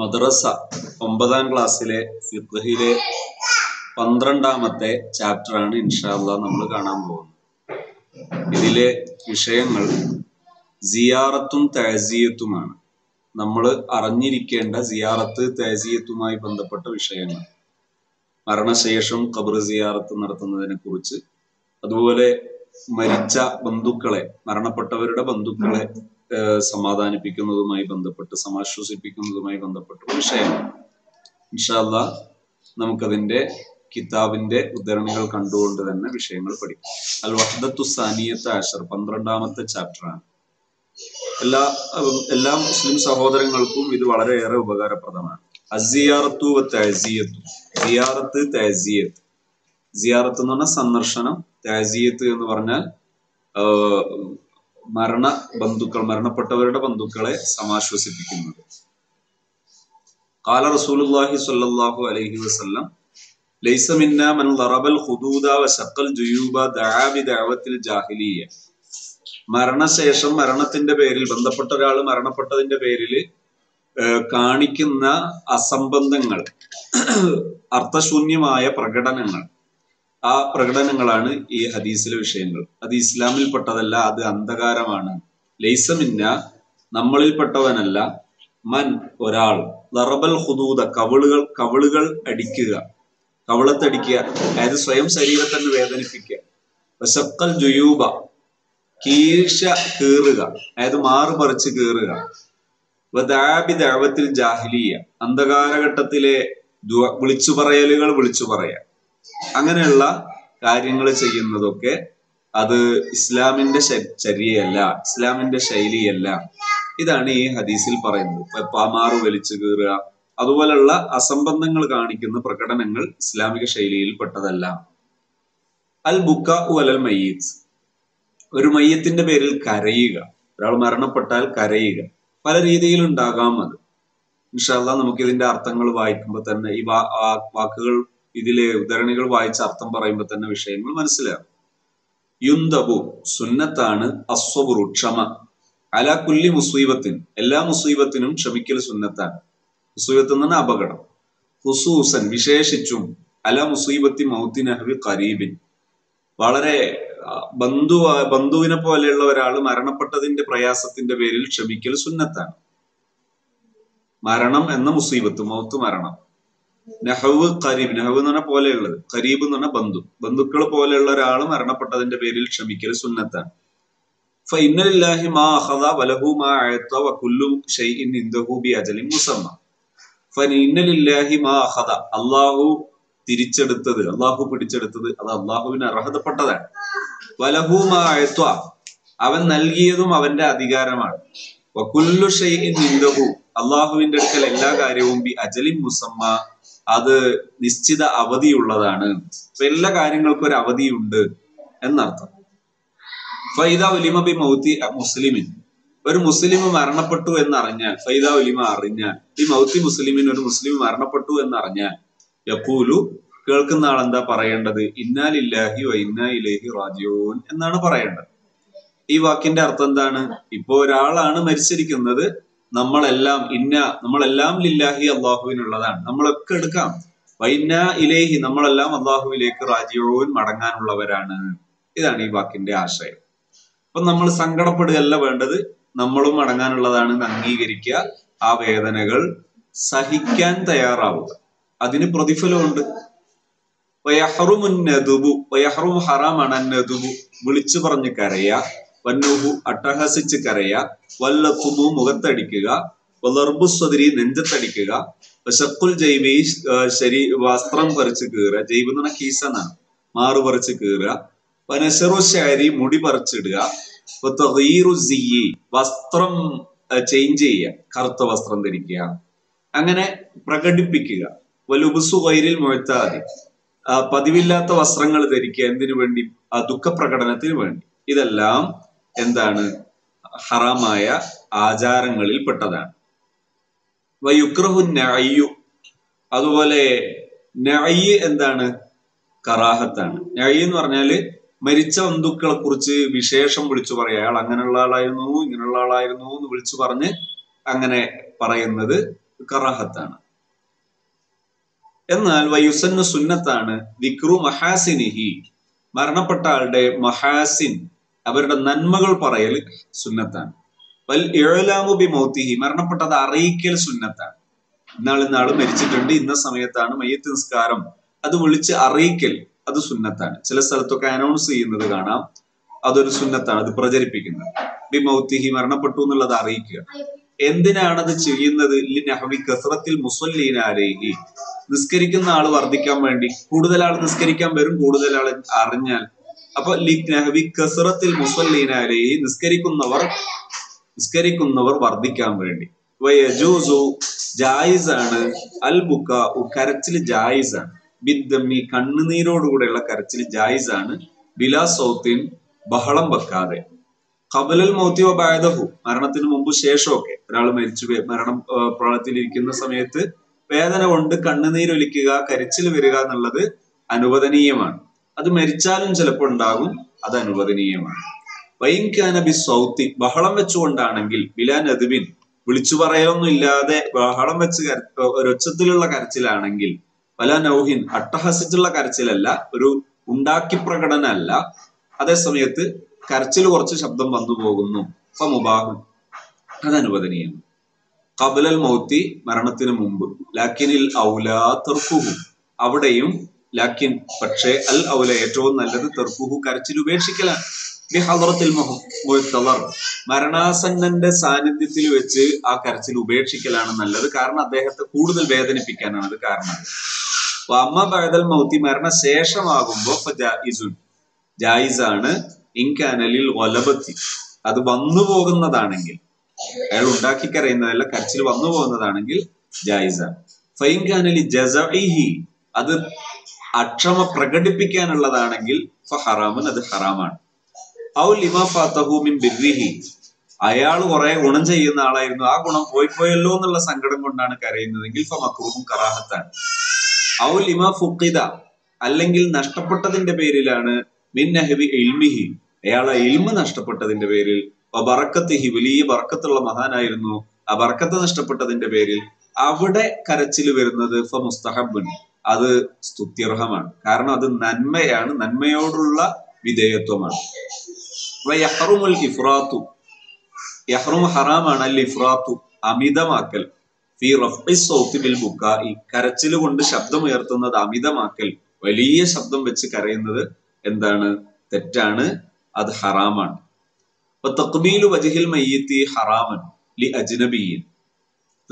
മദ്രസ ഒമ്പതാം ക്ലാസ്സിലെ ഫിഖ്ഹിലെ പന്ത്രണ്ടാമത്തെ ചാപ്റ്ററാണ് ഇൻഷാല്ല നമ്മൾ കാണാൻ പോകുന്നത്. ഇതിലെ വിഷയങ്ങൾ സിയാറത്തും തേസീയത്തുമാണ് നമ്മൾ അറിഞ്ഞിരിക്കേണ്ട സിയാറത്ത് തേസീയത്തുമായി ബന്ധപ്പെട്ട വിഷയങ്ങൾ. മരണശേഷം ഖബർ സിയാറത്ത് നടത്തുന്നതിനെ കുറിച്ച് അതുപോലെ മരിച്ച ബന്ധുക്കളെ മരണപ്പെട്ടവരുടെ ബന്ധുക്കളെ സമാധാനിപ്പിക്കുന്നതുമായി ബന്ധപ്പെട്ട് സമാശ്വസിപ്പിക്കുന്നതുമായി ബന്ധപ്പെട്ട വിഷയങ്ങൾ ഇൻഷാല്ല നമുക്കതിന്റെ കിതാബിന്റെ ഉദ്ധരണികൾ കണ്ടുകൊണ്ട് തന്നെ വിഷയങ്ങൾ പഠിക്കും. അൽ വഹദത്തു സാനിയത്ത് ആഷർ പന്ത്രണ്ടാമത്തെ ചാപ്റ്ററാണ്. എല്ലാ എല്ലാ മുസ്ലിം സഹോദരങ്ങൾക്കും ഇത് വളരെയേറെ ഉപകാരപ്രദമാണ്. അസിയാറത്തു തഹസിയത്തു സിയാറത്ത് തഹസിയത്ത് സിയാറത്ത് എന്ന് പറഞ്ഞാൽ സന്ദർശനം തഹസിയത്ത് എന്ന് പറഞ്ഞാൽ മരണ ബന്ധുക്കൾ മരണപ്പെട്ടവരുടെ ബന്ധുക്കളെ സമാശ്വസിപ്പിക്കുന്നത്. കാല റസൂലുല്ലാഹി സ്വല്ലല്ലാഹു അലൈഹി വസല്ലം ലൈസ മിന്ന മൻ ലറബൽ ഖുദൂദ വ ശഖൽ ജുയൂബ ബി ദഅവത്തിൽ ജാഹിലിയ. മരണശേഷം മരണത്തിന്റെ പേരിൽ ബന്ധപ്പെട്ട ഒരാൾ മരണപ്പെട്ടതിന്റെ പേരിൽ കാണിക്കുന്ന അസംബന്ധങ്ങൾ അർത്ഥശൂന്യമായ പ്രകടനങ്ങൾ ആ പ്രകടനങ്ങളാണ് ഈ ഹദീസിലെ വിഷയങ്ങൾ. അത് ഇസ്ലാമിൽ പെട്ടതല്ല അത് അന്ധകാരമാണ്. ലൈസമിന്ന നമ്മളിൽ പെട്ടവനല്ല മൻ ഒരാൾ. ദറബൽ ഹുദൂദ കവിളുകൾ കവിളുകൾ അടിക്കുക. കവിളത്തടിക്കുക. അതായത് സ്വയം ശരീരത്തെ തന്നെ വേദനിപ്പിക്കുക ജുയൂബ കീഴ്ച കീറുക. അതായത് മാറുപറിച്ച് കീറുക. വദാബി ജാഹിലിയ അന്ധകാരഘട്ടത്തിലെ വിളിച്ചു പറയലുകൾ വിളിച്ചു പറയാ അങ്ങനെയുള്ള കാര്യങ്ങൾ ചെയ്യുന്നതൊക്കെ അത് ഇസ്ലാമിന്റെ ചര്യയല്ല ഇസ്ലാമിന്റെ ശൈലിയല്ല. ഇതാണ് ഈ ഹദീസിൽ പറയുന്നത്. പാമാറ് വലിച്ചു കീറുക അതുപോലുള്ള അസംബന്ധങ്ങൾ കാണിക്കുന്ന പ്രകടനങ്ങൾ ഇസ്ലാമിക ശൈലിയിൽ പെട്ടതല്ല. അൽ ബുക്ക അലൽ മയ്യീത്ത്. ഒരു മയ്യത്തിന്റെ പേരിൽ കരയുക. ഒരാൾ മരണപ്പെട്ടാൽ കരയുക. പല രീതിയിൽ ഉണ്ടാകാം അത്. ഇൻഷാല്ല നമുക്ക് ഇതിന്റെ അർത്ഥങ്ങൾ വായിക്കുമ്പോൾ തന്നെ ഈ വാക്കുകൾ ഇതിലെ ഉദ്ധരണികൾ വായിച്ച അർത്ഥം പറയുമ്പോൾ തന്നെ വിഷയങ്ങൾ മനസ്സിലാകും. യുന്തബു സുന്നത്താണ് അസ്വബുറു ക്ഷമ. അല കുല്ലി മുസീബത്തിൻ എല്ലാ മുസീബത്തിനും ക്ഷമിക്കൽ സുന്നത്താണ്. മുസീബത്ത് എന്ന് പറഞ്ഞാൽ അപകടം. ഹുസൂസൻ വിശേഷിച്ചും അല മുസീബത്തി മൗത്തിനഹവി കരീബിൻ വളരെ ബന്ധു ബന്ധുവിനെ പോലെയുള്ള ഒരാൾ മരണപ്പെട്ടതിന്റെ പ്രയാസത്തിന്റെ പേരിൽ ക്ഷമിക്കൽ സുന്നത്താണ്. മരണം എന്ന മുസീബത്ത് മൗത്ത് മരണം. നെഹവ് കരീബ് നെഹവ് എന്ന് പറഞ്ഞാൽ പോലെയുള്ളത്. കരീബ് എന്ന് പറഞ്ഞാൽ ബന്ധു. ബന്ധുക്കൾ പോലെയുള്ള ഒരാൾ മരണപ്പെട്ടതിന്റെ പേരിൽ ക്ഷമിക്കൽ സുന്നത്താണ്. ഫൈനലില്ലാഹി മാ മാ വ കുല്ലു ഷൈഇൻ ബി മാ അല്ലാഹു തിരിച്ചെടുത്തത് അള്ളാഹു പിടിച്ചെടുത്തത് അത് അള്ളാഹുവിന് അർഹതപ്പെട്ടതാണ്. വലഹു മാ അവൻ നൽകിയതും അവന്റെ അധികാരമാണ്. വകുല്ലു ഷൈഇൻ ഇൻദഹു അള്ളാഹുവിന്റെ അടുക്കൽ എല്ലാ കാര്യവും ബി അജലിൻ മുസമ്മ. അത് നിശ്ചിത അവധിയുള്ളതാണ്. എല്ലാ കാര്യങ്ങൾക്കും ഒരു അവധിയുണ്ട് എന്നർത്ഥം. ഫൈദ ഉലിമ ബി മൗത്തി മുസ്ലിമിൻ. ഒരു മുസ്ലിം മരണപ്പെട്ടു എന്നറിഞ്ഞാൽ ഫൈദ ഉലിമ അറിഞ്ഞാൽ ഈ മൗത്തി മുസ്ലിമിൻ ഒരു മുസ്ലിം മരണപ്പെട്ടു എന്നറിഞ്ഞാൽ യക്കൂലു കേൾക്കുന്ന ആൾ എന്താ പറയേണ്ടത് ഇന്നാലില്ലാഹി വ ഇന്നാ ഇലൈഹി റാജിഊൻ എന്നാണ് പറയേണ്ടത്. ഈ വാക്കിന്റെ അർത്ഥം എന്താണ്? ഇപ്പോ ഒരാളാണ് മരിച്ചിരിക്കുന്നത് നമ്മളെല്ലാം ഇന്ന നമ്മളെല്ലാം ലില്ലാഹി അള്ളാഹുവിനുള്ളതാണ്. നമ്മളൊക്കെ എടുക്കാം. വൈന ഇലേഹി നമ്മളെല്ലാം അള്ളാഹുവിലേക്ക് റാജിയോൻ മടങ്ങാനുള്ളവരാണ്. ഇതാണ് ഈ വാക്കിന്റെ ആശയം. അപ്പൊ നമ്മൾ സങ്കടപ്പെടുകയല്ല വേണ്ടത്. നമ്മളും മടങ്ങാനുള്ളതാണ് എന്ന് അംഗീകരിക്കുക. ആ വേദനകൾ സഹിക്കാൻ തയ്യാറാവുക. അതിന് പ്രതിഫലമുണ്ട്. വയഹറുമു നദുബു വയഹറും ഹറാമാണ് നദുബു. വിളിച്ചു പറഞ്ഞു കരയ. വന്നുഹു അട്ടഹസിച്ച് കരയ. വല്ലത്തുമു മുഖത്തടിക്കുക. വലർബു സ്വതിരി നെഞ്ചത്തടിക്കുക. വശക്കുൽ ജൈബി ശരി വസ്ത്രം പറിച്ച് കീറുക. ജൈബ് എന്ന് പറഞ്ഞാൽ കീസ മാറു പറിച്ച് കീറുക. വനശറു ശാരി മുടി പറിച്ചിടുക. വസ്ത്രം ചേഞ്ച് ചെയ്യുക. കറുത്ത വസ്ത്രം ധരിക്കുക. അങ്ങനെ പ്രകടിപ്പിക്കുക. വലുബുസു വൈരിൽ മുഴത്താതി. പതിവില്ലാത്ത വസ്ത്രങ്ങൾ ധരിക്കുക. എന്തിനു വേണ്ടി? ദുഃഖപ്രകടനത്തിന് വേണ്ടി. ഇതെല്ലാം എന്താണ് ഹറാമായ ആചാരങ്ങളിൽ പെട്ടതാണ്. വയുക്രഹു നഅയ്യു. അതുപോലെ നഅയ്യ് എന്താണ്? കറാഹത്താണ്. നഅയ്യ് എന്ന് പറഞ്ഞാൽ മരിച്ച ബന്ധുക്കളെ കുറിച്ച് വിശേഷം വിളിച്ചു പറയാം അയാൾ അങ്ങനെയുള്ള ആളായിരുന്നു ഇങ്ങനെയുള്ള ആളായിരുന്നു എന്ന് വിളിച്ചു പറഞ്ഞ് അങ്ങനെ പറയുന്നത് കറാഹത്താണ്. എന്നാൽ വയുസന്ന സുന്നത്താണ് വിക്രു മഹാസിനിഹി. മരണപ്പെട്ട ആളുടെ മഹാസിൻ അവരുടെ നന്മകൾ പറയൽ സുന്നത്താണ്. വൽ ഇഴലാമു ബി മൗത്തിഹി മരണപ്പെട്ടത് അറിയിക്കൽ സുന്നത്താണ്. ഇന്നാൾ ഇന്നാൾ മരിച്ചിട്ടുണ്ട് ഇന്ന സമയത്താണ് മയ്യത്ത് നിസ്കാരം. അത് വിളിച്ച് അറിയിക്കൽ അത് സുന്നത്താണ്. ചില സ്ഥലത്തൊക്കെ അനൗൺസ് ചെയ്യുന്നത് കാണാം അതൊരു സുന്നത്താണ് അത് പ്രചരിപ്പിക്കുന്നത്. ബി മൗത്തിഹി മരണപ്പെട്ടു എന്നുള്ളത് അറിയിക്കുക. എന്തിനാണത് ചെയ്യുന്നത്? ലിനഹവി കസറത്തിൽ മുസല്ലീന അലേഹി. നിസ്കരിക്കുന്ന ആൾ വർദ്ധിക്കാൻ വേണ്ടി കൂടുതൽ ആൾ നിസ്കരിക്കാൻ വരും കൂടുതൽ ആൾ അറിഞ്ഞാൽ അപ്പൊ ലിനഹവി കസറത്തിൽ മുസല്ലീന അലേഹി നിസ്കരിക്കുന്നവർ നിസ്കരിക്കുന്നവർ വർദ്ധിക്കാൻ വേണ്ടി. വയജൂസു ജായിസാണ് അൽ ബുക്ക കരച്ചിൽ ജായിസാണ്. ബിദ്ദമ്മി കണ്ണുനീരോടുകൂടെയുള്ള കരച്ചിൽ ജായിസാണ്. ബിലാ സൗത്തിൻ ബഹളം വെക്കാതെ. കബലൽ മൗത്തിവ ബായതഹു മരണത്തിന് മുമ്പ് ശേഷമൊക്കെ. ഒരാൾ മരിച്ചു മരണം പ്രളയത്തിൽ ഇരിക്കുന്ന സമയത്ത് വേദന കൊണ്ട് കണ്ണുനീരൊലിക്കുക കരച്ചിൽ വരിക എന്നുള്ളത് അനുവദനീയമാണ്. അത് മരിച്ചാലും ചിലപ്പോൾ ഉണ്ടാകും അത് അനുവദനീയമാണ്. വൈൻകാന ബി സൗത്തി ബഹളം വെച്ചുകൊണ്ടാണെങ്കിൽ ബിലാൻ അദുബിൻ വിളിച്ചു പറയൊന്നും ഇല്ലാതെ ബഹളം വെച്ച് ഒരൊച്ചത്തിലുള്ള കരച്ചിലാണെങ്കിൽ പല നൗഹിൻ അട്ടഹസിച്ചുള്ള കരച്ചിലല്ല ഒരു ഉണ്ടാക്കി പ്രകടനമല്ല അതേ സമയത്ത് കരച്ചിൽ കുറച്ച് ശബ്ദം വന്നു പോകുന്നു. അത് അനുവദനീയമാണ്. കബുലൽ മൗത്തി മരണത്തിന് മുമ്പ് ലാക്കിനിൽ ഔലാ തെർക്കുഹു അവിടെയും ലാക്കിൻ പക്ഷേ അൽ ഔല ഏറ്റവും നല്ലത് തെർക്കുഹു കരച്ചിൽ ഉപേക്ഷിക്കലാണ്. മരണാസന്നന്റെ സാന്നിധ്യത്തിൽ വെച്ച് ആ കരച്ചിൽ ഉപേക്ഷിക്കലാണ് നല്ലത്. കാരണം അദ്ദേഹത്തെ കൂടുതൽ വേദനിപ്പിക്കാനാണ് അത് കാരണം. അപ്പൊ അമ്മ ബൈദൽ മൗത്തി മരണശേഷമാകുമ്പോ ജായിസുൻ. ജായിസാണ് ഇൻകാനലിൽ ഒലബത്തി അത് വന്നു പോകുന്നതാണെങ്കിൽ അയാൾ ഉണ്ടാക്കി കരയുന്നതല്ല കരച്ചിൽ വന്നു പോകുന്നതാണെങ്കിൽ ജായിസാണ്. ഫൈൻകാനലി ജസഇഹി അത് അക്ഷമ പ്രകടിപ്പിക്കാനുള്ളതാണെങ്കിൽ ഹറാമൻ അത് ഹറാമാണ്. ഔ ലിമാ അയാൾ കുറെ ഗുണം ചെയ്യുന്ന ആളായിരുന്നു. ആ ഗുണം പോയി പോയല്ലോ എന്നുള്ള സങ്കടം കൊണ്ടാണ് കരയുന്നതെങ്കിൽ ഫമക്രൂഹും കറാഹത്താണ്. ഔ ലിമ ഫുക്കിദ. അല്ലെങ്കിൽ നഷ്ടപ്പെട്ടതിന്റെ പേരിലാണ് മിൻ നഹബി ഇൽമിഹി. അയാളെ ഇൽമ നഷ്ടപ്പെട്ടതിന്റെ പേരിൽ ബറക്കത്തിഹി വലിയ ബറക്കത്തുള്ള മഹാനായിരുന്നു. ആ ബറക്കത്ത് നഷ്ടപ്പെട്ടതിന്റെ പേരിൽ അവിടെ കരച്ചിൽ വരുന്നത് ഫ മുസ്തഹബുൻ. അത് സ്തുത്യർഹമാണ്. കാരണം അത് നന്മയാണ് നന്മയോടുള്ള വിധേയത്വമാണ്. വ യഹ്റുമുൽ ഇഫ്രാത്തു. യഹ്റും ഹറാമാണ് അൽ ഇഫ്രാത്തു. അമിതമാക്കൽ. ഫി റഫ്ഇ സൗത്തി ബിൽ കരച്ചിൽ കൊണ്ട് ശബ്ദമുയർത്തുന്നത് അമിതമാക്കൽ. വലിയ ശബ്ദം വെച്ച് കരയുന്നത് എന്താണ്? തെറ്റാണ്. അത് ഹറാമാണ്. അപ്പൊ തക്ബീലു വജഹിൽ മയ്യത്തി ഹറാമൻ ലി അജ്നബിyin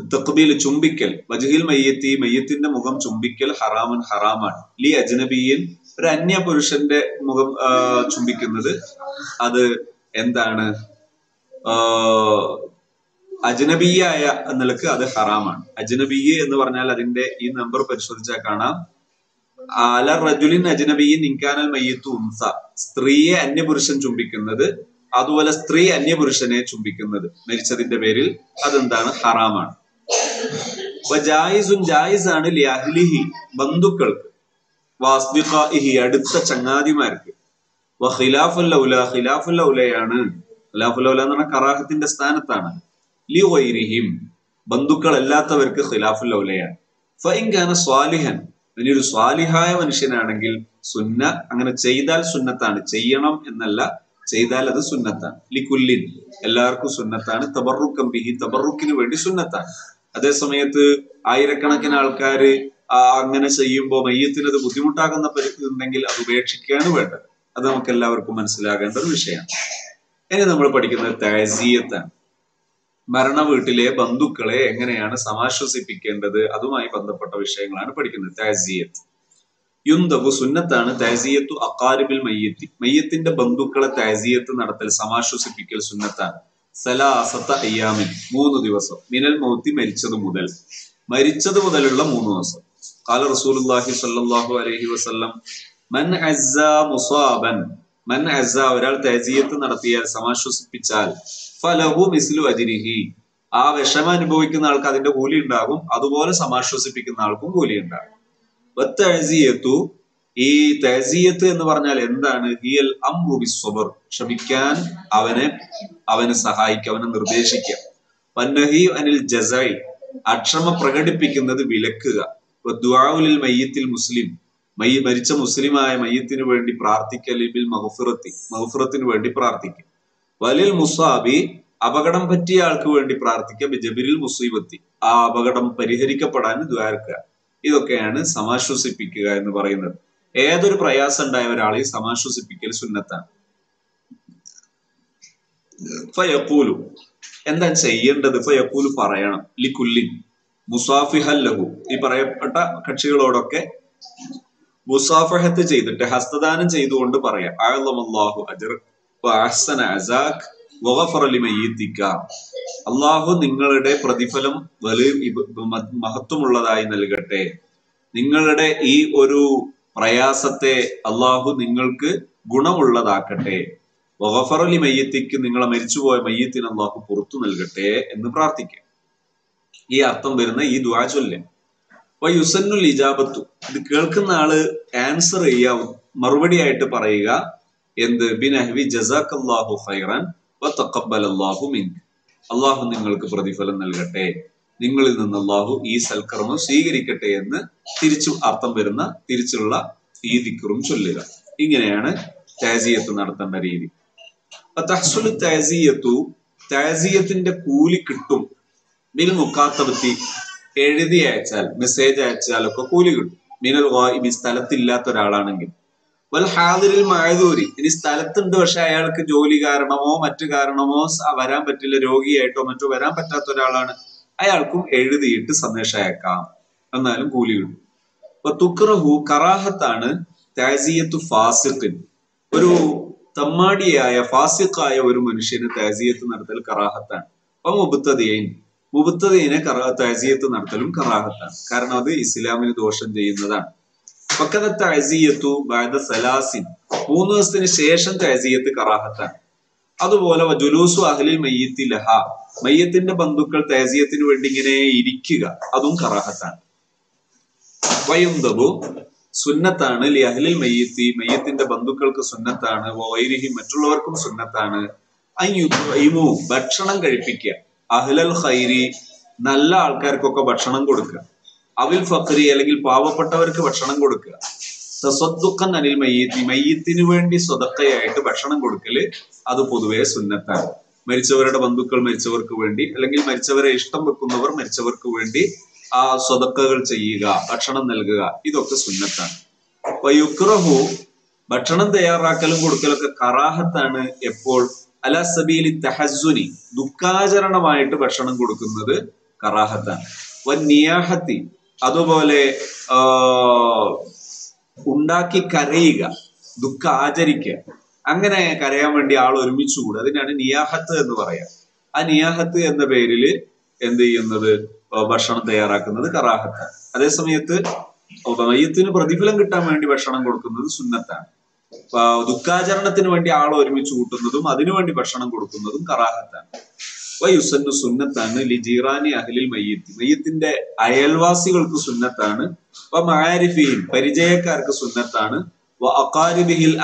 തക്ബീൽ ചുംബിക്കൽ വജഹിൽ മയ്യത്തി മയ്യത്തിന്റെ മുഖം ചുംബിക്കൽ ഹറാമൻ ഹറാമാണ്. ലി അജ്നബിയൻ ഒരു അന്യ പുരുഷന്റെ മുഖം ചുംബിക്കുന്നത്. അത് എന്താണ്? അജ്നബിയായ നിലയ്ക്ക് അത് ഹറാമാണ്. അജ്നബിയ എന്ന് പറഞ്ഞാൽ അതിന്റെ ഈ നമ്പർ പരിശോധിച്ചാൽ കാണാം. അല റജുലിൻ അജ്നബിയൻ ഇൻകാനൽ മയ്യത്തു ഉൻസ. സ്ത്രീയെ അന്യപുരുഷൻ ചുംബിക്കുന്നത് അതുപോലെ സ്ത്രീ അന്യപുരുഷനെ ചുംബിക്കുന്നത്. മരിച്ചതിന്റെ പേരിൽ അതെന്താണ്? ഹറാമാണ്. ജായിസുൻ ജായിസാണ് ബന്ധുക്കൾക്ക്. വാസ്ബിഖാഇഹി അടുത്ത ചങ്ങാതിമാർക്ക്. വ ഖിലാഫുല്ലൗലയാണ് ഖിലാഫുല്ലൗല എന്ന് പറഞ്ഞാൽ കറാഹത്തിന്റെ സ്ഥാനത്താണ്. ലി വൈരിഹിം ബന്ധുക്കളല്ലാത്തവർക്ക് ഫഇൻ കാന സ്വാലിഹൻ ഇനി സ്വാലിഹായ മനുഷ്യനാണെങ്കിൽ സുന്ന അങ്ങനെ ചെയ്താൽ സുന്നത്താണ്. ചെയ്യണം എന്നല്ല ചെയ്താൽ അത് സുന്നത്താണ്. ലിക്കുല്ലിൻ എല്ലാവർക്കും സുന്നത്താണ്. തബറുക്കം ബിഹി തബറുക്കിന് വേണ്ടി സുന്നത്താണ്. അതേ സമയത്ത് ആയിരക്കണക്കിന് ആൾക്കാര് ആ അങ്ങനെ ചെയ്യുമ്പോൾ മയ്യത്തിന് അത് ബുദ്ധിമുട്ടാകുന്ന പരിസ്ഥിതി അത് ഉപേക്ഷിക്കുകയാണ് വേണ്ടത്. അത് നമുക്ക് എല്ലാവർക്കും മനസ്സിലാകേണ്ട ഒരു വിഷയമാണ്. ഇനി നമ്മൾ പഠിക്കുന്നത് തേസീയത്താണ് മരണ വീട്ടിലെ ബന്ധുക്കളെ എങ്ങനെയാണ് സമാശ്വസിപ്പിക്കേണ്ടത്? അതുമായി ബന്ധപ്പെട്ട വിഷയങ്ങളാണ് പഠിക്കുന്നത് താസീയത്ത് യുന്തബു സുന്നത്താണ് തേസീയത്തു അക്കാരിബിൽ മയ്യത്തി. മയ്യത്തിന്റെ ബന്ധുക്കളെ തേസീയത്ത് നടത്തൽ സമാശ്വസിപ്പിക്കൽ സുന്നത്താണ്. സലാസത്ത അയ്യാമിൻ മൂന്ന് ദിവസം. മിനൽ മൗത്തി മരിച്ചത് മുതൽ. മരിച്ചത് മുതലുള്ള മൂന്ന് ദിവസം. കാല റസൂലുള്ളാഹി സ്വല്ലല്ലാഹു അലൈഹി വസല്ലം മൻ അസ്സ മുസാബൻ മൻ അസ്സ ഒരാൾ തേജീയത്ത് നടത്തിയാൽ സമാശ്വസിപ്പിച്ചാൽ ഫലഹു മിസ്ലു അജിരിഹി. ആ വിഷമം അനുഭവിക്കുന്ന ആൾക്ക് അതിന്റെ കൂലി ഉണ്ടാകും അതുപോലെ സമാശ്വസിപ്പിക്കുന്ന ആൾക്കും കൂലി ഉണ്ടാകും. ഈ തേസീയത്ത് എന്ന് പറഞ്ഞാൽ എന്താണ്? ഹിയൽ അംറു ബിസ്സബർ. ക്ഷമിക്കാൻ അവനെ അവനെ സഹായിക്കുക അവനെ നിർദ്ദേശിക്കുക. വന്നഹി അനിൽ ജസായി അക്ഷമ പ്രകടിപ്പിക്കുന്നത് വിലക്കുക. ദ്വാവുലിൽ മയ്യത്തിൽ മുസ്ലിം മയ്യ മരിച്ച മുസ്ലിമായ മയ്യത്തിന് വേണ്ടി പ്രാർത്ഥിക്കലിൽ മഹഫിറത്തി മഹഫിറത്തിന് വേണ്ടി പ്രാർത്ഥിക്കുക. വലിൽ മുസാബി അപകടം പറ്റിയ ആൾക്ക് വേണ്ടി പ്രാർത്ഥിക്കുക ജബിരിൽ മുസീബത്തി. ആ അപകടം പരിഹരിക്കപ്പെടാൻ ദ്വാരക്കുക ഇതൊക്കെയാണ് സമാശ്വസിപ്പിക്കുക എന്ന് പറയുന്നത്. ഏതൊരു പ്രയാസം ഉണ്ടായ ഒരാളെയും സമാശ്വസിപ്പിക്കൽ സുന്നത്താണ്. ഫയക്കൂലു എന്താ ചെയ്യേണ്ടത്? ഫയക്കൂലു പറയണം. ലിക്കുല്ലിൻ. മുസാഫിഹൽ ലഹു. ഈ പറയപ്പെട്ട കക്ഷികളോടൊക്കെ മുസാഫഹത്ത് ചെയ്തിട്ട് ഹസ്തദാനം ചെയ്തുകൊണ്ട് പറയാം. അജർ അള്ളാഹു നിങ്ങളുടെ പ്രതിഫലം വലിയ മഹത്വമുള്ളതായി നൽകട്ടെ. നിങ്ങളുടെ ഈ ഒരു പ്രയാസത്തെ അള്ളാഹു നിങ്ങൾക്ക് ഗുണമുള്ളതാക്കട്ടെ. വഹഫറലി മയ്യത്തിക്ക് നിങ്ങളെ മരിച്ചുപോയ മയ്യത്തിന് അള്ളാഹു പുറത്തു നൽകട്ടെ എന്ന് പ്രാർത്ഥിക്കാം. ഈ അർത്ഥം വരുന്ന ഈ ദ്വാ അപ്പൊ യുസന്നുൽ ഇജാബത്തു. ഇത് കേൾക്കുന്ന ആൾ ആൻസർ ചെയ്യാ മറുപടി ആയിട്ട് പറയുക എന്ത്? ബിനഹ്വി ജസാഖ് അള്ളാഹു മിൻക്. അള്ളാഹു നിങ്ങൾക്ക് പ്രതിഫലം നൽകട്ടെ. നിങ്ങളിൽ നിന്ന് അള്ളാഹു ഈ സൽക്കർമ്മം സ്വീകരിക്കട്ടെ എന്ന് തിരിച്ചു അർത്ഥം വരുന്ന തിരിച്ചുള്ള ഈ ചൊല്ലുക. ഇങ്ങനെയാണ് താസിയത്ത് നടത്തേണ്ട രീതി. തഹസുൽ താസിയത്തു താസിയത്തിന്റെ കൂലി കിട്ടും. ബിൽ മുക്കാത്തവത്തി എഴുതി അയച്ചാൽ മെസ്സേജ് അയച്ചാലൊക്കെ കൂലി കിട്ടും. മിനൽ ഈ സ്ഥലത്തില്ലാത്ത ഒരാളാണെങ്കിൽ. വൽ ഹാദിരിൽ മായതൂരി ഇനി സ്ഥലത്തുണ്ട് പക്ഷെ അയാൾക്ക് ജോലി കാരണമോ മറ്റു കാരണമോ വരാൻ പറ്റില്ല രോഗിയായിട്ടോ മറ്റോ വരാൻ പറ്റാത്ത ഒരാളാണ്. അയാൾക്കും എഴുതിയിട്ട് സന്ദേശം അയക്കാം എന്നാലും കൂലി കിട്ടും. അപ്പൊ തുക്രഹു കറാഹത്താണ് താസിയത്തു ഫാസിഖിൻ. ഒരു തമ്മാടിയായ ഫാസിഖായ ഒരു മനുഷ്യന് താസിയത്ത് നടത്തൽ കറാഹത്താണ്. അപ്പൊ മുബുത്തതയും മുബുത്തതീനെ കറാ താസിയത്ത് നടത്തലും കറാഹത്താണ്. കാരണം അത് ഇസ്ലാമിന് ദോഷം ചെയ്യുന്നതാണ്. ഫക്കത താസിയത്തു ബഅദ സലാസിൻ. മൂന്ന് ദിവസത്തിന് ശേഷം താസിയത്ത് കറാഹത്താണ്. അതുപോലെ ജുലൂസു അഹ്ലിൽ മയ്യത്തി ലഹ. മയ്യത്തിന്റെ ബന്ധുക്കൾ തേജീയത്തിന് വേണ്ടി ഇങ്ങനെ ഇരിക്കുക. അതും കറാഹത്താണ്. വയുന്തബു സുന്നത്താണ്. ലി അഹ്ലിൽ മയ്യത്തി മയ്യത്തിന്റെ ബന്ധുക്കൾക്ക് സുന്നത്താണ്. വൈരിഹി മറ്റുള്ളവർക്കും സുന്നത്താണ്. അയ്യുമു ഭക്ഷണം കഴിപ്പിക്കുക. അഹ്ലൽ ഖൈരി നല്ല ആൾക്കാർക്കൊക്കെ ഭക്ഷണം കൊടുക്കുക. അവിൽ ഫക്രി അല്ലെങ്കിൽ പാവപ്പെട്ടവർക്ക് ഭക്ഷണം കൊടുക്കുക. തസ്വദ്ദുഖൻ അനിൽ മയ്യത്തി. മയ്യത്തിന് വേണ്ടി സ്വതക്കയായിട്ട് ഭക്ഷണം കൊടുക്കൽ അത് പൊതുവെ സുന്നത്താണ്. മരിച്ചവരുടെ ബന്ധുക്കൾ മരിച്ചവർക്ക് വേണ്ടി അല്ലെങ്കിൽ മരിച്ചവരെ ഇഷ്ടം വെക്കുന്നവർ മരിച്ചവർക്ക് വേണ്ടി ആ സ്വതക്കകൾ ചെയ്യുക ഭക്ഷണം നൽകുക ഇതൊക്കെ സുന്നത്താണ്. അപ്പൊ യുക്രഹു ഭക്ഷണം തയ്യാറാക്കലും കൊടുക്കലൊക്കെ കറാഹത്താണ് എപ്പോൾ? അല സബീലി തഹസുനി ദുഃഖാചരണമായിട്ട് ഭക്ഷണം കൊടുക്കുന്നത് കറാഹത്താണ്. വൻ നിയാഹത്തി അതുപോലെ ഉണ്ടാക്കി കരയുക ദുഃഖ ആചരിക്കുക. അങ്ങനെ കരയാൻ വേണ്ടി ആൾ ഒരുമിച്ച് കൂടുക അതിനാണ് നിയാഹത്ത് എന്ന് പറയാം. ആ നിയാഹത്ത് എന്ന പേരിൽ എന്ത് ചെയ്യുന്നത്? ഭക്ഷണം തയ്യാറാക്കുന്നത് കറാഹത്താണ്. അതേ സമയത്ത് മയ്യത്തിന് പ്രതിഫലം കിട്ടാൻ വേണ്ടി ഭക്ഷണം കൊടുക്കുന്നത് സുന്നത്താണ്. ദുഃഖാചരണത്തിന് വേണ്ടി ആൾ ഒരുമിച്ച് കൂട്ടുന്നതും അതിനുവേണ്ടി ഭക്ഷണം കൊടുക്കുന്നതും കറാഹത്താണ്. വയുസന്നു സുന്നത്താണ് ലിജീറാനി അഹ്ലിൽ മയ്യത്ത്. മയ്യത്തിന്റെ അയൽവാസികൾക്ക് സുന്നത്താണ്. വ പരിചയക്കാർക്ക് സുന്നത്താണ്. വ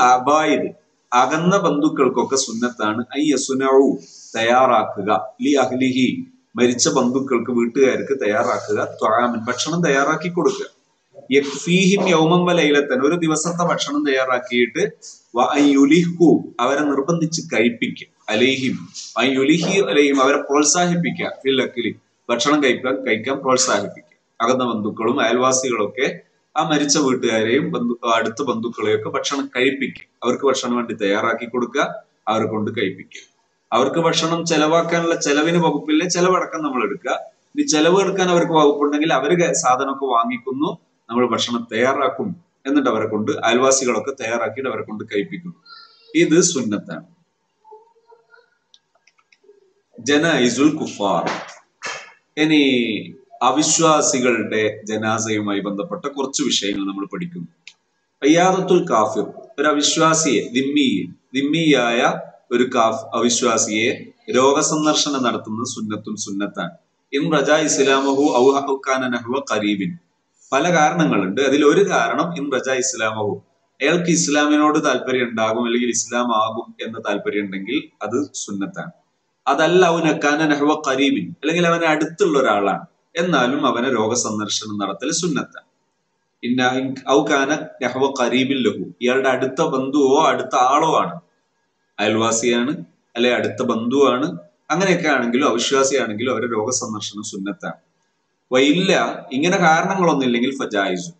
ആബായിദ് അകന്ന ബന്ധുക്കൾക്കൊക്കെ സുന്നത്താണ്. ഐ യസുനഉ തയ്യാറാക്കുക. ലി അഹ്ലിഹി മരിച്ച ബന്ധുക്കൾക്ക് വീട്ടുകാർക്ക് തയ്യാറാക്കുക. ത്വാമൻ ഭക്ഷണം തയ്യാറാക്കി കൊടുക്കുക. യക്ഫീഹിം യൗമം വലയിലത്തൻ ഒരു ദിവസത്തെ ഭക്ഷണം തയ്യാറാക്കിയിട്ട് യുലിഹു അവരെ നിർബന്ധിച്ച് കഴിപ്പിക്കുക അലേഹിം. അവരെ പ്രോത്സാഹിപ്പിക്കുക. ഭക്ഷണം കഴിക്കാൻ കഴിക്കാൻ പ്രോത്സാഹിപ്പിക്കുക. അകന്ന ബന്ധുക്കളും അയൽവാസികളൊക്കെ ആ മരിച്ച വീട്ടുകാരെയും ബന്ധു അടുത്ത ബന്ധുക്കളെയൊക്കെ ഭക്ഷണം കഴിപ്പിക്കുക. അവർക്ക് ഭക്ഷണം വേണ്ടി തയ്യാറാക്കി കൊടുക്കുക അവരെ കൊണ്ട് കഴിപ്പിക്കുക. അവർക്ക് ഭക്ഷണം ചെലവാക്കാനുള്ള ചെലവിന് വകുപ്പില്ല ചെലവടക്കം നമ്മൾ എടുക്കുക. ഇനി ചെലവ് എടുക്കാൻ അവർക്ക് വകുപ്പുണ്ടെങ്കിൽ അവർ സാധനമൊക്കെ വാങ്ങിക്കുന്നു നമ്മൾ ഭക്ഷണം തയ്യാറാക്കും. എന്നിട്ട് അവരെ കൊണ്ട് അയൽവാസികളൊക്കെ തയ്യാറാക്കിയിട്ട് അവരെ കൊണ്ട് കഴിപ്പിക്കുന്നു. ഇത് സുന്നത്താണ്. ജനൈസുൽ കുഫാർ. ഇനി അവിശ്വാസികളുടെ ജനാസയുമായി ബന്ധപ്പെട്ട കുറച്ച് വിഷയങ്ങൾ നമ്മൾ പഠിക്കുന്നു. അയ്യാദത്തുൽ കാഫിർ ഒരു അവിശ്വാസിയെ ദിമ്മിയെ. ദിമ്മിയായ ഒരു കാഫ് അവിശ്വാസിയെ രോഗസന്ദർശനം നടത്തുന്ന സുന്നത്തും സുന്നത്താണ് ഇൻ റജ ഇസ്ലാമഹു ഔഹുഖാന കരീബിൻ പല കാരണങ്ങളുണ്ട്. അതിൽ ഒരു കാരണം ഇൻ റജ ഇസ്ലാമഹു. അയാൾക്ക് ഇസ്ലാമിനോട് താല്പര്യം ഉണ്ടാകും അല്ലെങ്കിൽ ഇസ്ലാം ആകും എന്ന താല്പര്യം ഉണ്ടെങ്കിൽ അത് സുന്നത്താണ്. അതല്ല അവന നഹ്വ കരീബിൻ അല്ലെങ്കിൽ അവന് അടുത്തുള്ള ഒരാളാണ്. എന്നാലും അവനെ രോഗസന്ദർശനം നടത്തൽ സുന്നത്താണ്. ഇന്ന ഖരീബിൽ ലഹു ഇയാളുടെ അടുത്ത ബന്ധുവോ അടുത്ത ആളോ ആണ്. അയൽവാസിയാണ് അല്ലെ അടുത്ത ബന്ധുവാണ് അങ്ങനെയൊക്കെ ആണെങ്കിലും അവിശ്വാസിയാണെങ്കിലും അവരുടെ രോഗസന്ദർശനം സുന്നത്താണ്. വയില്ല ഇങ്ങനെ കാരണങ്ങളൊന്നും ഇല്ലെങ്കിൽ ലഹു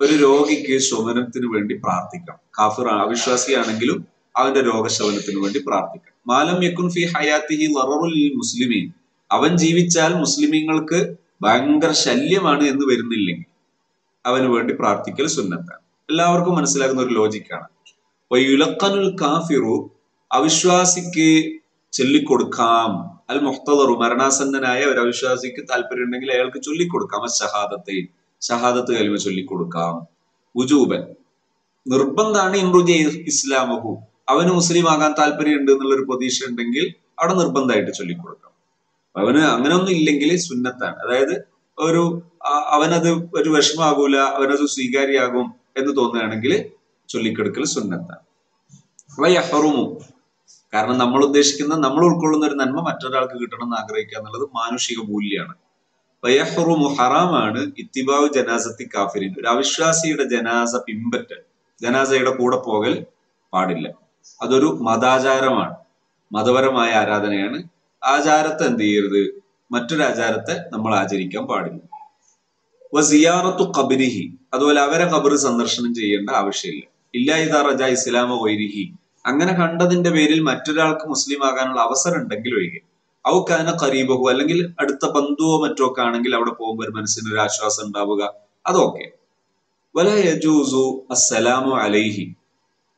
ഒരു രോഗിക്ക് ശമനത്തിന് വേണ്ടി പ്രാർത്ഥിക്കാം കാഫിർ അവിശ്വാസിയാണെങ്കിലും അവന്റെ രോഗശമനത്തിന് വേണ്ടി പ്രാർത്ഥിക്കാം മാലം യക്കുൻ ഫി ഹയാത്തിഹി ലററുൽ മുസ്ലിമീൻ. അവൻ ജീവിച്ചാൽ മുസ്ലിമീങ്ങൾക്ക് ഭയങ്കര ശല്യമാണ് എന്ന് വരുന്നില്ലെങ്കിൽ അവന് വേണ്ടി പ്രാർത്ഥിക്കൽ സുന്നത്താണ്. എല്ലാവർക്കും മനസ്സിലാകുന്ന ഒരു ലോജിക്കാണ്. വയുലക്കനുൽ കാഫിറു അവിശ്വാസിക്ക് ചൊല്ലിക്കൊടുക്കാം. അൽ മുഹ്തദറു മരണാസന്നനായ ഒരു അവിശ്വാസിക്ക് താല്പര്യം ഉണ്ടെങ്കിൽ അയാൾക്ക് ചൊല്ലിക്കൊടുക്കാം. ഷഹാദത്തെ. ഷഹാദത്ത് കലിമ ചൊല്ലിക്കൊടുക്കാം. ഉജൂബൻ നിർബന്ധാണ് ഇമ്രുജ ഇസ്ലാമഹു. അവന് മുസ്ലിം ആകാൻ താല്പര്യമുണ്ട് എന്നുള്ളൊരു പ്രതീക്ഷ ഉണ്ടെങ്കിൽ അവിടെ നിർബന്ധമായിട്ട് ചൊല്ലിക്കൊടുക്കാം അവന് അങ്ങനെ ഒന്നും ഇല്ലെങ്കിൽ സുന്നത്താണ്. അതായത് ഒരു അവനത് ഒരു വിഷമാകൂല അവനത് സ്വീകാര്യാകും എന്ന് തോന്നുകയാണെങ്കിൽ ചൊല്ലിക്കെടുക്കൽ സുന്നത്താണ്. വയഹറുമു. കാരണം നമ്മൾ ഉദ്ദേശിക്കുന്ന നമ്മൾ ഉൾക്കൊള്ളുന്ന ഒരു നന്മ മറ്റൊരാൾക്ക് കിട്ടണം എന്ന് ആഗ്രഹിക്കുക എന്നുള്ളത് മാനുഷിക മൂല്യമാണ്. വയഹറുമു ഹറാമാണ് ഇത്തിബാവ് ജനാസത്തി കാഫിരിൻ. ഒരു അവിശ്വാസിയുടെ ജനാസ പിമ്പറ്റൽ ജനാസയുടെ കൂടെ പോകൽ പാടില്ല. അതൊരു മതാചാരമാണ്. മതപരമായ ആരാധനയാണ്. ആചാരത്തെ എന്ത് ചെയ്യരുത്? മറ്റൊരു ആചാരത്തെ നമ്മൾ ആചരിക്കാൻ പാടില്ല. വസിയാറത്തു കബിരിഹി അതുപോലെ അവരെ കബർ സന്ദർശനം ചെയ്യേണ്ട ആവശ്യമില്ല. ഇല്ല റജ ഇസ്ലാമ വൈരിഹി അങ്ങനെ കണ്ടതിന്റെ പേരിൽ മറ്റൊരാൾക്ക് മുസ്ലിം ആകാനുള്ള അവസരം ഉണ്ടെങ്കിൽ ഒഴികെ. ഔക്കാന കരീബഹു അല്ലെങ്കിൽ അടുത്ത ബന്ധുവോ മറ്റോ ഒക്കെ ആണെങ്കിൽ അവിടെ പോകുമ്പോൾ ഒരു മനസ്സിന് ഒരു ആശ്വാസം ഉണ്ടാവുക. അതൊക്കെ വല യജൂസു അസ്സലാമു അലൈഹി.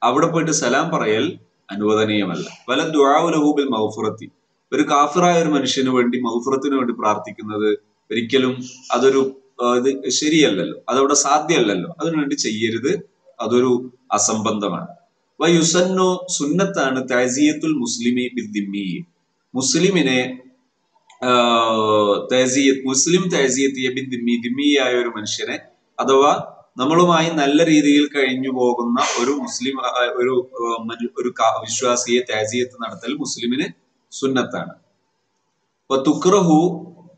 അവിടെ പോയിട്ട് സലാം പറയൽ അനുവദനീയമല്ല. വല ദുആഉലഹുബിൽ മൗഫുറത്തി ഒരു കാഫിറായ ഒരു മനുഷ്യന് വേണ്ടി മൗഫുറത്തിന് വേണ്ടി പ്രാർത്ഥിക്കുന്നത് ഒരിക്കലും അതൊരു ഇത് ശരിയല്ലല്ലോ. അതവിടെ സാധ്യമല്ലല്ലോ അതിനുവേണ്ടി ചെയ്യരുത്. അതൊരു അസംബന്ധമാണ്. വയുസന്നു സുന്നത്താണ് തേസീയത്തുൽ മുസ്ലിമി ബിദ്ദിമ്മി മുസ്ലിമിനെ തഹസിയത്ത് മുസ്ലിം തഹസിയത്ത് ബിദ്ദിമ്മി ദിമ്മിയായ ഒരു മനുഷ്യനെ അഥവാ നമ്മളുമായി നല്ല രീതിയിൽ കഴിഞ്ഞു പോകുന്ന ഒരു മുസ്ലിം ഒരു ഒരു വിശ്വാസിയെ തഹസിയത്ത് നടത്തൽ മുസ്ലിമിന് സുന്നത്താണ്. തുക്രഹു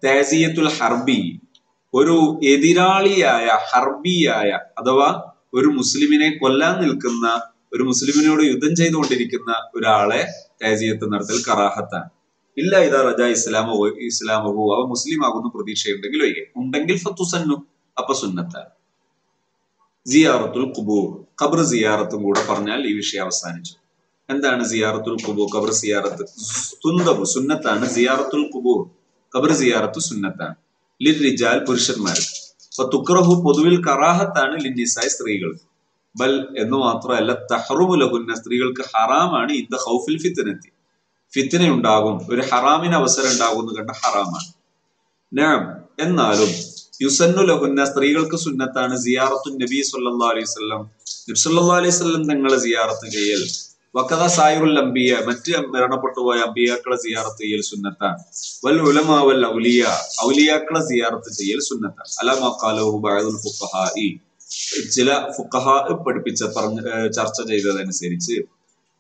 തഹസിയത്തുൽ ഹർബി ഒരു എതിരാളിയായ ഹർബിയായ അഥവാ ഒരു മുസ്ലിമിനെ കൊല്ലാൻ നിൽക്കുന്ന ഒരു മുസ്ലിമിനോട് യുദ്ധം ചെയ്തുകൊണ്ടിരിക്കുന്ന ഒരാളെ തഹസിയത്ത് നടത്തൽ കറാഹത്താണ്. ഇല്ല ഇതാ റജ ഇസ്ലാമോ ഇസ്ലാമോ അവ മുസ്ലിം ആകുന്ന പ്രതീക്ഷയുണ്ടെങ്കിൽ ഒഴികെ. ഉണ്ടെങ്കിൽ ഫത്തുസന്നു അപ്പൊ സുന്നത്താണ്. സിയാറത്തുൽ കുബൂർ ഖബർ സിയാറത്തും കൂടെ പറഞ്ഞാൽ ഈ വിഷയം അവസാനിച്ചു. എന്താണ് സിയാറത്തുൽ കുബൂർ ഖബർ സിയാറത്ത്? തുന്തബു സുന്നത്താണ് സിയാറത്തുൽ കുബൂർ ഖബർ സിയാറത്ത് സുന്നത്താണ്. ലിൽ റിജാൽ പുരുഷന്മാർക്ക് അപ്പൊ തുക്രഹു പൊതുവിൽ കറാഹത്താണ് ലിന്നിസായ സ്ത്രീകൾ. ബൽ എന്ന് മാത്രമല്ല തഹറുമു ലഹുന്ന സ്ത്രീകൾക്ക് ഹറാമാണ് ഇന്ത ഹൗഫിൽ ഫിത്തിനെത്തി ഫിത്തിന ഉണ്ടാകും ഒരു ഹറാമിന് അവസരം ഉണ്ടാകും എന്ന് കണ്ട ഹറാമാണ്. എന്നാലും യുസന്നു ലഹുന്ന സ്ത്രീകൾക്ക് സുന്നത്താണ് സിയാറത്തു നബി സല്ലാ അലൈഹി സ്വല്ലം നബി സല്ലാ അലൈഹി സ്വല്ലം തങ്ങളെ സിയാറത്ത് ചെയ്യൽ. വക്കത സായുൽ അംബിയ മറ്റ് മരണപ്പെട്ടുപോയ അംബിയാക്കളെ സിയാറത്ത് ചെയ്യൽ സുന്നത്താണ്. വൽ ഉലമ വൽ ഔലിയ ഔലിയാക്കളെ സിയാറത്ത് ചെയ്യൽ സുന്നത്താണ്. അലമാലോ ബഅദുൽ ഫുഖഹാഇ. ചില ഫുഖഹ പഠിപ്പിച്ച പറഞ്ഞ ചർച്ച ചെയ്തതനുസരിച്ച്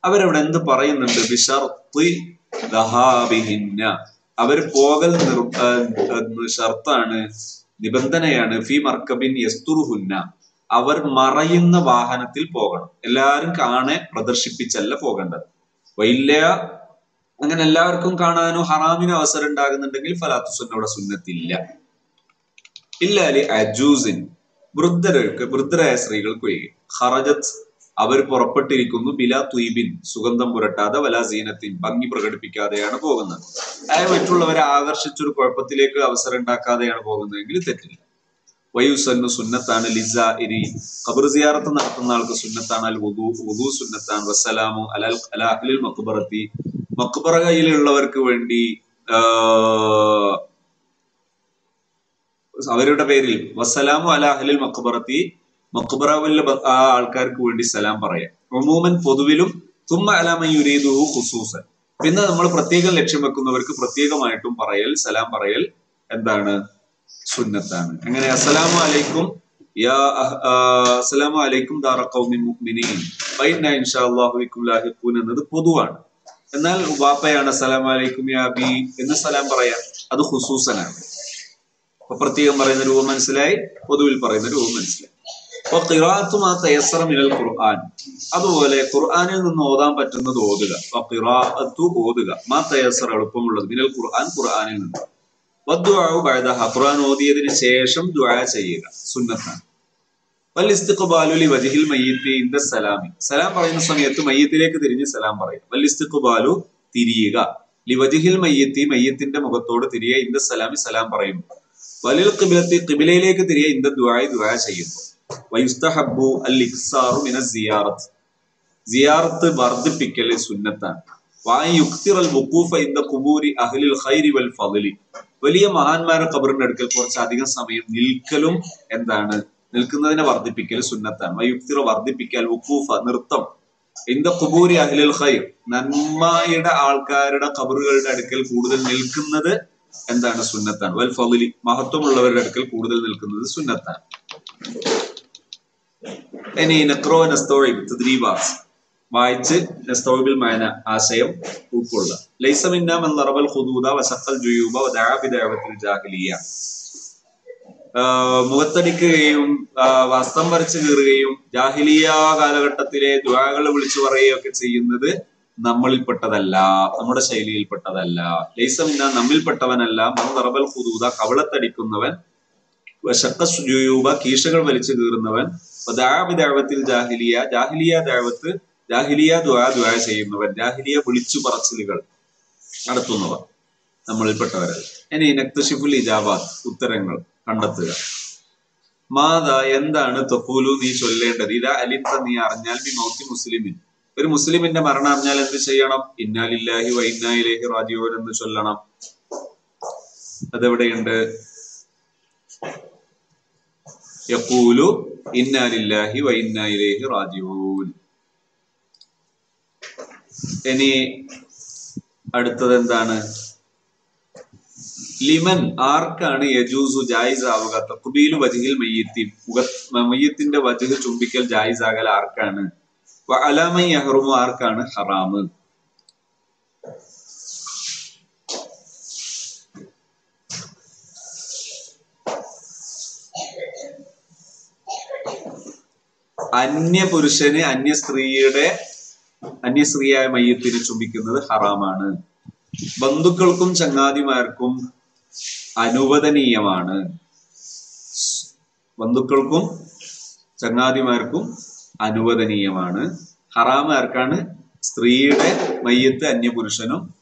അവരവിടെ എന്ത് പറയുന്നുണ്ട്? ബിഷർത്തി അവർ പോകൽ ഷർത്താണ് നിബന്ധനയാണ് ഫി മർക്കബിൻ യസ്തുറുഹുന്ന അവർ മറയുന്ന വാഹനത്തിൽ പോകണം. എല്ലാവരും കാണെ പ്രദർശിപ്പിച്ചല്ല പോകേണ്ടത്. വൈല്ല അങ്ങനെ എല്ലാവർക്കും കാണാനോ ഹറാമിന് അവസരം ഉണ്ടാകുന്നുണ്ടെങ്കിൽ ഫലാത്തുസുന്നവിടെ സുന്നത്തില്ല. ഇല്ലാലി അജൂസിൻ വൃദ്ധർക്ക് വൃദ്ധരായ സ്ത്രീകൾക്ക് ഒഴികെ. ഹറജത്ത് അവർ പുറപ്പെട്ടിരിക്കുന്നു. ബില തുയ്ബിൻ സുഗന്ധം പുരട്ടാതെ വലാ സീനത്തിൻ ഭംഗി പ്രകടിപ്പിക്കാതെയാണ് പോകുന്നത്. അതായത് മറ്റുള്ളവരെ ആകർഷിച്ചൊരു കുഴപ്പത്തിലേക്ക് അവസരം ഉണ്ടാക്കാതെയാണ് പോകുന്നതെങ്കിൽ തെറ്റില്ല. വയുസന്നു സുന്നത്താണ് ലിസ ഇരി ഖബർ സിയാറത്ത് നടത്തുന്ന ആൾക്ക് സുന്നത്താണ് അൽ വുദു വുദു സുന്നത്താണ്. വസ്സലാമു അലൽ അലാഹ്ലിൽ മക്ബറത്തി. മക്ബറയിലുള്ളവർക്ക് വേണ്ടി അവരുടെ പേരിൽ വസ്സലാമു അലാഹ്ലിൽ മക്ബറത്തി മക്ബറവിലെ ആ ആൾക്കാർക്ക് വേണ്ടി സലാം പറയാം. ഒമൂമൻ പൊതുവിലും തുമ്മ അലാമ യുരീദുഹു ഖുസൂസൻ. പിന്നെ നമ്മൾ പ്രത്യേകം ലക്ഷ്യം വെക്കുന്നവർക്ക് പ്രത്യേകമായിട്ടും പറയൽ സലാം പറയൽ എന്താണ്? സുന്നത്താണ്. അങ്ങനെ അസ്സലാമു അലൈക്കും യാ അസ്സലാമു അലൈക്കും ദാറ ഖൗമി മുഅ്മിനീൻ. ഫൈന ഇൻഷാ അല്ലാഹു ബിക്കും ലാഹിഖൂൻ എന്നത് പൊതുവാണ്. എന്നാൽ ഉബാപ്പയാണ് അസ്സലാമു അലൈക്കും യാ ബി എന്ന് സലാം പറയാം. അത് ഖുസൂസനാണ്. അപ്പൊ പ്രത്യേകം പറയുന്ന രൂപം മനസ്സിലായി? പൊതുവിൽ പറയുന്ന രൂപം മനസ്സിലായി. ഖിറാത്തു മാ തയസറ മിനൽ ഖുർആൻ. അതുപോലെ ഖുർആനിൽ നിന്ന് ഓതാൻ പറ്റുന്നത് ഓതുക. ഖിറാഅത്തു ഓതുക. മാ തയസറ എളുപ്പമുള്ളത്. മിനൽ ഖുർആൻ ഖുർആനിൽ നിന്ന്. വദ്ദുആഉ ബഅദഹ. ഖുർആൻ ഓതിയതിനു ശേഷം ദുആ ചെയ്യുക. സുന്നത്താണ്. വൽ ഇസ്തിഖ്ബാലു ലി വജ്ഹിൽ മയ്യിത്തി ഇൻദ സലാമി. സലാം പറയുന്ന സമയത്ത് മയ്യത്തിലേക്ക് തിരിഞ്ഞ് സലാം പറയുക. വൽ ഇസ്തിഖ്ബാലു തിരിയുക. ലി വജ്ഹിൽ മയ്യിത്തി മയ്യത്തിന്റെ മുഖത്തോട് തിരിയ ഇന്ദ സലാമി സലാം പറയും വലിൽ ഖിബ്ലത്തി ഖിബ്ലയിലേക്ക് തിരിയ ഇൻദ ദ്വായ ദുആ ചെയ്യുന്നു. വയുസ്തഹബ്ബു അൽ ഇക്സാറു മിന സിയാറത്ത് സിയാറത്ത് വർദ്ധിപ്പിക്കൽ സുന്നത്താണ് വലിയ മഹാന്മാരുടെ ഖബറിന്റെ അടുക്കൽ കുറച്ചധികം സമയം നിൽക്കലും എന്താണ്? നിൽക്കുന്നതിനെ വർദ്ധിപ്പിക്കൽ സുന്നത്താണ്. വയുക്തിറ വർദ്ധിപ്പിക്കൽ വുക്കൂഫ നൃത്തം. ഇന്ത കുബൂരി അഹ്ലിൽ ഖൈർ. നന്മയുടെ ആൾക്കാരുടെ ഖബറുകളുടെ അടുക്കൽ കൂടുതൽ നിൽക്കുന്നത് എന്താണ്? സുന്നത്താണ്. വൽ ഫളി മഹത്വമുള്ളവരുടെ അടുക്കൽ കൂടുതൽ നിൽക്കുന്നത് സുന്നത്താണ്. ഇനി നക്രോ സ്റ്റോറി തദ്രീബാസ് വായിച്ച് നെസ്തോബിൽ മാന ആശയം ഉൾക്കൊള്ളുക. ലൈസമിന്ന മൻ ലറബൽ ഖുദൂദ വസഖൽ ജുയൂബ വദഅ ബിദഅവത്തിൽ ജാഹിലിയ. മുഖത്തടിക്കുകയും വസ്ത്രം വരച്ചു കീറുകയും ജാഹിലിയ കാലഘട്ടത്തിലെ ദുആകൾ വിളിച്ചു പറയുകയൊക്കെ ചെയ്യുന്നത് നമ്മളിൽപ്പെട്ടതല്ല നമ്മുടെ ശൈലിയിൽപ്പെട്ടതല്ല. ലൈസമിന്ന നമ്മിൽപ്പെട്ടവനല്ല മൻ ഹുദൂദ കവളത്തടിക്കുന്നവൻ ജുയൂബ കീശകൾ വലിച്ചു കീറുന്നവൻ ദാവത്തിൽ ജാഹിലിയ ജാഹിലിയ ദാവത്ത് ജാഹിലിയ ദ്വാ ദ്വാ ചെയ്യുന്നവൻ ജാഹിലിയ വിളിച്ചു പറച്ചിലുകൾ നടത്തുന്നവർ നമ്മളിൽപ്പെട്ടവർ ഇനി നക്തഷിഫുൽ ഇജാബാത്ത് ഉത്തരങ്ങൾ കണ്ടെത്തുക. മാതാ എന്താണ് തൊക്കൂലു നീ ചൊല്ലേണ്ടത്? ഇതാ അലിന്ത നീ അറിഞ്ഞാൽ ബി മൗത്തി മുസ്ലിമിൻ. ഒരു മുസ്ലിമിന്റെ മരണം അറിഞ്ഞാൽ എന്ത് ചെയ്യണം? ഇന്നാലില്ലാഹി വൈന്നായിലേഹി റാജിയോൻ എന്ന് ചൊല്ലണം. അതെവിടെയുണ്ട്? യഖൂലു ഇന്നാ ലില്ലാഹി വ ഇന്നാ ഇലൈഹി റാജിഊൻ. ഇനി അടുത്തത് എന്താണ്? ലിമൻ ആർക്കാണ് യജൂസു ജായിസ് ആവുക തക്കുബീലു വജിഹിൽ മയ്യത്തി മയ്യത്തിന്റെ വജ്ഹ് ചുംബിക്കൽ ജായിസ് ആകൽ ആർക്കാണ്? വ അലാമൻ യഹ്റുമു ആർക്കാണ് ഹറാമ്? അന്യ പുരുഷന് അന്യ സ്ത്രീയുടെ അന്യ സ്ത്രീയായ മയ്യത്തിനെ ചുംബിക്കുന്നത് ഹറാമാണ്. ബന്ധുക്കൾക്കും ചങ്ങാതിമാർക്കും അനുവദനീയമാണ്. ബന്ധുക്കൾക്കും ചങ്ങാതിമാർക്കും അനുവദനീയമാണ്. ഹറാം ആർക്കാണ്? സ്ത്രീയുടെ മയ്യത്ത് അന്യപുരുഷനും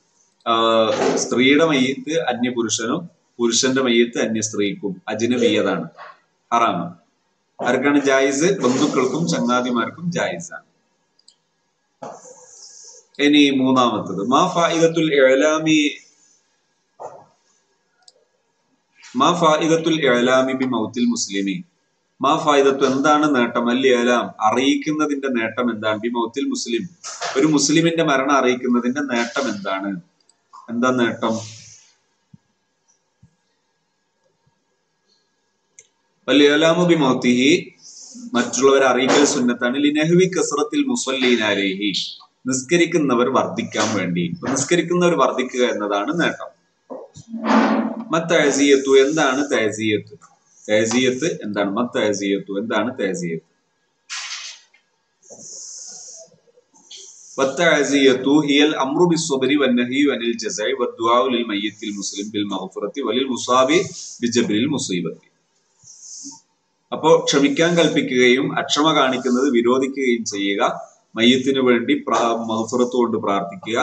സ്ത്രീയുടെ മയ്യത്ത് അന്യപുരുഷനും പുരുഷന്റെ മയ്യത്ത് അന്യ സ്ത്രീക്കും അജിനബീയതാണ് ഹറാമാണ്. ആർക്കാണ് ജായിസ്? ബന്ധുക്കൾക്കും ചങ്ങാതിമാർക്കും ജായിസാണ് ഇനി മൂന്നാമത്തത്. മാ ഫായിദത്തുൽ ഇഅലാമി മാ ഫായിദത്തുൽ ഇഅലാമി ബി മൗത്തിൽ മുസ്ലിമി മാ ഫായിദത്തു എന്താണ് നേട്ടം? അൽ ഇഅലാം അറിയിക്കുന്നതിന്റെ നേട്ടം എന്താണ്? ബി മൗത്തിൽ മുസ്ലിം. ഒരു മുസ്ലിമിന്റെ മരണം അറിയിക്കുന്നതിന്റെ നേട്ടം എന്താണ്? എന്താ നേട്ടം? വല്യലാമു ബി മൗത്തിഹി മറ്റുള്ളവരെ അറിയിക്കൽ സുന്നത്താണ് ലിനഹ്വി കസ്റത്തിൽ മുസല്ലീൻ അലൈഹി നിസ്കരിക്കുന്നവർ വർദ്ധിക്കാൻ വേണ്ടി അപ്പൊ നിസ്കരിക്കുന്നവർ വർദ്ധിക്കുക എന്നതാണ് നേട്ടം മത്തഴസിയത്തു എന്താണ് തേസിയത്ത് തേസിയത്ത് എന്താണ് മത്തഴസിയത്തു എന്താണ് തേസിയത്ത് والتعزية هي الأمر بالصبر والنهي عن الجزع والدعاء للميت المسلم بالمغفرة وللمصاب بجبر المصيبة അപ്പോ ക്ഷമിക്കാൻ കൽപ്പിക്കുകയും അക്ഷമ കാണിക്കുന്നത് വിരോധിക്കുകയും ചെയ്യുക. മയ്യത്തിന് വേണ്ടി മഹഫുറത്ത് കൊണ്ട് പ്രാർത്ഥിക്കുക.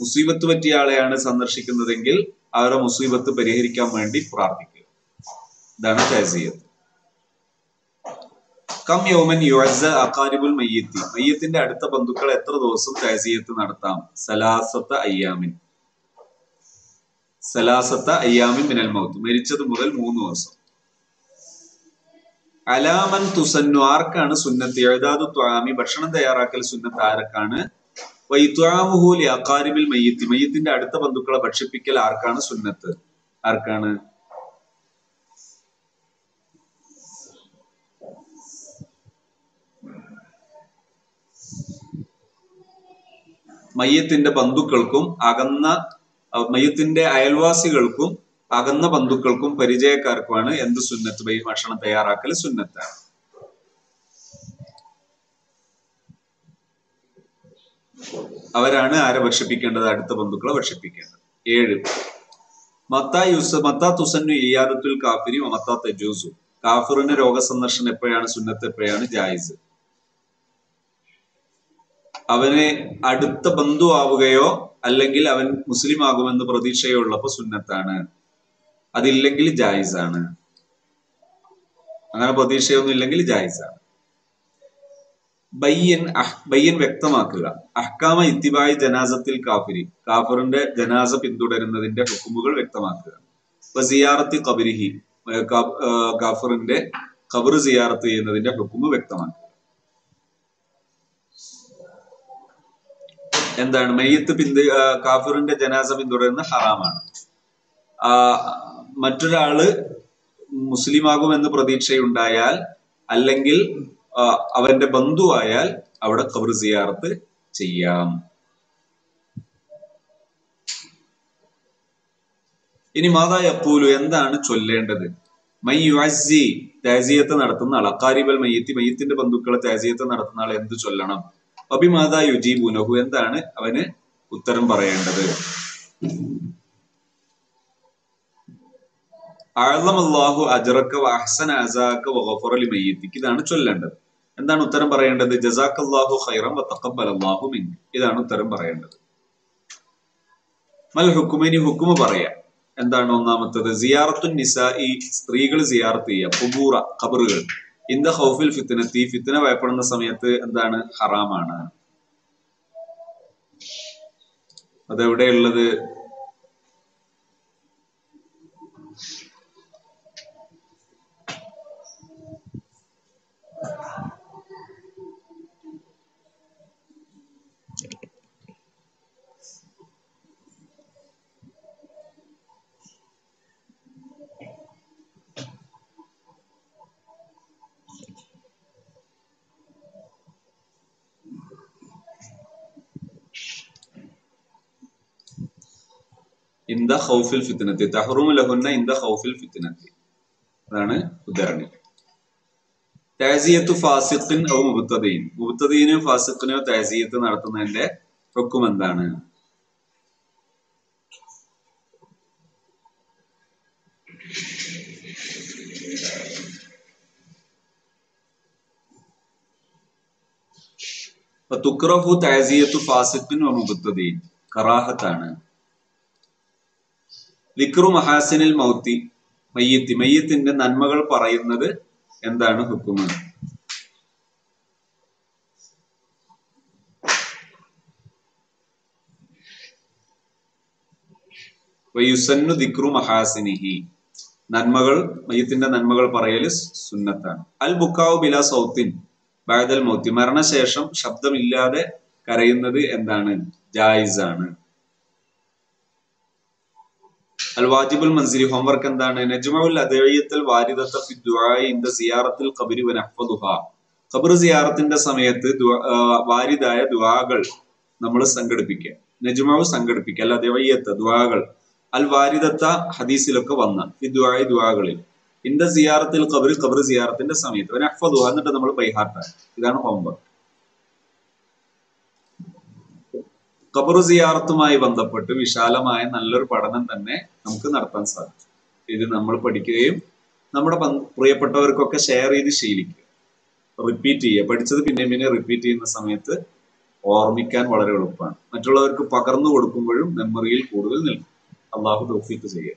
മുസീബത്ത് പറ്റിയ ആളെയാണ് സന്ദർശിക്കുന്നതെങ്കിൽ അവരുടെ മുസീബത്ത് പരിഹരിക്കാൻ വേണ്ടി പ്രാർത്ഥിക്കുക. ഇതാണ് കം യോമൻ യുഅസ്സ അഖാരിബുൽ മയ്യത്തി. മയ്യത്തിന്റെ അടുത്ത ബന്ധുക്കൾ എത്ര ദിവസം തഹസീയത്ത് നടത്താം? സലാസത്ത അയ്യാമിൻ. സലാസത്ത അയ്യാമിൻ മിനൽ മൗത്ത്. മരിച്ചത് മുതൽ മൂന്ന് ദിവസം. അലാമൻ തുസന്നു ആർക്കാണ് സുന്നത്ത്? എഴുതാതു ത്വാമി ഭക്ഷണം തയ്യാറാക്കൽ സുന്നത്ത് ആർക്കാണ് വൈത്വാമുഹൂലി അക്കാരിമിൽ മയ്യത്തി. മയ്യത്തിന്റെ അടുത്ത ബന്ധുക്കളെ ഭക്ഷിപ്പിക്കൽ ആർക്കാണ് സുന്നത്ത്? ആർക്കാണ്? മയ്യത്തിന്റെ ബന്ധുക്കൾക്കും അകന്ന മയ്യത്തിന്റെ അയൽവാസികൾക്കും അകന്ന ബന്ധുക്കൾക്കും പരിചയക്കാർക്കുമാണ് എന്ത് സുന്നത്ത്? ബൈ ഭക്ഷണം തയ്യാറാക്കൽ സുന്നത്താണ് അവരാണ് ആരെ ഭക്ഷിപ്പിക്കേണ്ടത്? അടുത്ത ബന്ധുക്കളെ ഭക്ഷിപ്പിക്കേണ്ടത്. ഏഴ്. മത്താ യുസ് മത്താ തുസന്നു ഇയാദത്തുൽ കാഫിരി മത്താ തെജൂസു. കാഫിറിന് രോഗസന്ദർശനം എപ്പോഴാണ്? സുന്നത്ത് എപ്പോഴാണ്? ജായിസ്. അവന് അടുത്ത ബന്ധു ആവുകയോ അല്ലെങ്കിൽ അവൻ മുസ്ലിം ആകുമെന്ന് പ്രതീക്ഷയുള്ളപ്പോ സുന്നത്താണ്. അതില്ലെങ്കിൽ ആണ് അങ്ങനെ പ്രതീക്ഷയൊന്നും ഇല്ലെങ്കിൽ ജായിസാണ്. ബയ്യൻ അഹ് ബയ്യൻ വ്യക്തമാക്കുക. അഹ്കാമ ഇത്തിബായി ജനാസത്തിൽ കാഫിരി. കാഫറിന്റെ ജനാസ പിന്തുടരുന്നതിന്റെ ഹുക്കുമുകൾ വ്യക്തമാക്കുക. സിയാറത്തി കബിരിഹി കാഫറിന്റെ ഖബർ സിയാറത്ത് ചെയ്യുന്നതിന്റെ ഹുക്കുമ് വ്യക്തമാക്കുക. എന്താണ്? മെയ്യത്ത് പിന്തു കാഫറിന്റെ ജനാസ പിന്തുടരുന്ന ഹറാമാണ്. മറ്റൊരാൾ മുസ്ലിമാകുമെന്ന് പ്രതീക്ഷയുണ്ടായാൽ അല്ലെങ്കിൽ അവന്റെ ബന്ധുവായാൽ അവിടെ ഖബർ സിയാറത്ത് ചെയ്യാം. ഇനി മാതാ യപ്പൂലു എന്താണ് ചൊല്ലേണ്ടത്? മയ്യുസി താജിയത്ത് നടത്തുന്ന ആൾ അക്കാരിബൽ മയ്യത്തി മയ്യത്തിന്റെ ബന്ധുക്കളെ താജിയത്ത് നടത്തുന്ന ആൾ എന്ത് ചൊല്ലണം? അഭിമാതാ യുജീബുനഹു. എന്താണ് അവന് ഉത്തരം പറയേണ്ടത്? അള്ളാഹു അജറക്ക വഹസൻ അസാക്ക വഹഫറലി മയ്യത്തിക്ക് ഇതാണ് ചൊല്ലേണ്ടത്. എന്താണ് ഉത്തരം പറയേണ്ടത്? ജസാഖ് അള്ളാഹു ഖൈറം വത്തഖബ്ബൽ മിൻ ഇതാണ് ഉത്തരം പറയേണ്ടത്. മൽ ഹുക്കുമിനി ഹുക്കുമ പറയാ. എന്താണ് ഒന്നാമത്തത്? സിയാറത്തുൻ നിസായി സ്ത്രീകൾ സിയാറത്ത് ചെയ്യുക. കുബൂറ ഖബറുകൾ. ഇന്ത ഹൗഫിൽ ഫിത്തിനത്തി ഫിത്തിന ഭയപ്പെടുന്ന സമയത്ത് എന്താണ്? ഹറാമാണ്. അതെവിടെയുള്ളത്? ഇന്ത ഹൗഫിൽ ഫിത്തിനത്തി തഹറുമു ലഹുന്ന ഇന്ത ഹൗഫിൽ ഫിത്തിനത്തി അതാണ് ഉദാഹരണം. താസിയത്തു ഫാസിഖിൻ ഔ മുബത്തദീൻ മുബത്തദീനോ ഫാസിഖിനോ താസിയത്ത് നടത്തുന്നതിന്റെ ഹുക്കും എന്താണ്? തുക്റഹു താസിയത്തു ഫാസിഖിൻ വ മുബത്തദീൻ കറാഹത്താണ്. വിക്രു മഹാസിനിൽ മൗത്തി. മയ്യത്തി. മയ്യത്തിന്റെ നന്മകൾ പറയുന്നത് എന്താണ് ഹുക്കുമ്? വയുസന്നു ദിക്രു മഹാസിനിഹി. നന്മകൾ മയ്യത്തിന്റെ നന്മകൾ പറയൽ സുന്നത്താണ്. അൽ ബുക്കാവ് ബില സൗത്തിൻ ബാദൽ മൗത്തി. മരണശേഷം ശബ്ദമില്ലാതെ കരയുന്നത് എന്താണ്? ജായിസാണ്. അൽ വാജിബുൽ മൻസിലി ഹോംവർക്ക് എന്താണ്? നജ്മുൽ അദഇയത്തുൽ വാരിദത്ത ഫി ദുആഇ ഇൻദ സിയാറത്തുൽ ഖബരി വ നഹ്ഫദുഹ ഖബർ സിയാറത്തിന്റെ സമയത്ത് വാരിദായ ദുആകൾ നമ്മൾ സംഘടിപ്പിക്കുക. നജ്മാവ് സംഘടിപ്പിക്കുക. അല്ല ദേവയ്യത്ത് ദുആകൾ. അൽ വാരിദത്ത ഹദീസിലൊക്കെ വന്ന ഈ ദുആഇ ദുആകളിൽ. ഇൻദ സിയാറത്തിൽ ഖബർ ഖബർ സിയാറത്തിന്റെ സമയത്ത്. നഹ്ഫദുഹ എന്നിട്ട് നമ്മൾ ബൈഹാർട്ടാണ് ഇതാണ് ഹോംവർക്ക് ഖബർ സിയാറത്തുമായി ബന്ധപ്പെട്ട് വിശാലമായ നല്ലൊരു പഠനം തന്നെ നമുക്ക് നടത്താൻ സാധിക്കും ഇത് നമ്മൾ പഠിക്കുകയും നമ്മുടെ പ്രിയപ്പെട്ടവർക്കൊക്കെ ഷെയർ ചെയ്ത് ശീലിക്കുക. റിപ്പീറ്റ് ചെയ്യുക. പഠിച്ചത് പിന്നെയും പിന്നെ റിപ്പീറ്റ് ചെയ്യുന്ന സമയത്ത് ഓർമ്മിക്കാൻ വളരെ എളുപ്പമാണ്. മറ്റുള്ളവർക്ക് പകർന്നു കൊടുക്കുമ്പോഴും മെമ്മറിയിൽ കൂടുതൽ നിൽക്കും. അള്ളാഹു തൗഫീക്ക് ചെയ്യുക